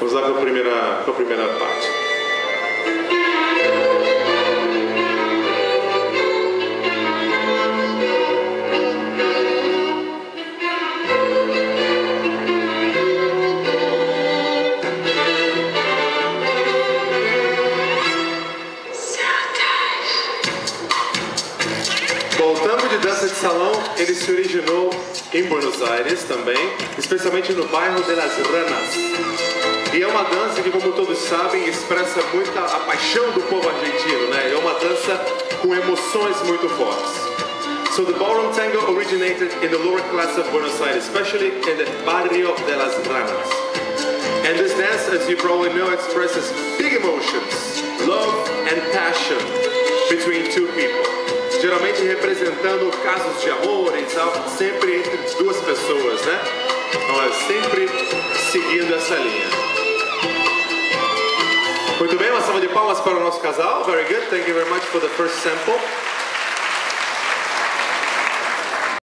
Vamos lá com a primeira, com a primeira parte. Voltando de dança de salão, ele se originou em Buenos Aires também, especialmente no bairro de Las Ranas. E é uma dança que, como todos sabem, expressa muita a paixão do povo argentino, né? É uma dança com emoções muito fortes. So the ballroom tango originated in the lower class of Buenos Aires, especially in the barrio de Las Ranas. And this dance, as you probably know, expresses big emotions, love and passion. Geralmente representando casos de amor e tal, sempre entre duas pessoas, né? Então é sempre seguindo essa linha. Muito bem, uma salva de palmas para o nosso casal. Very good. Thank you very much for the first sample.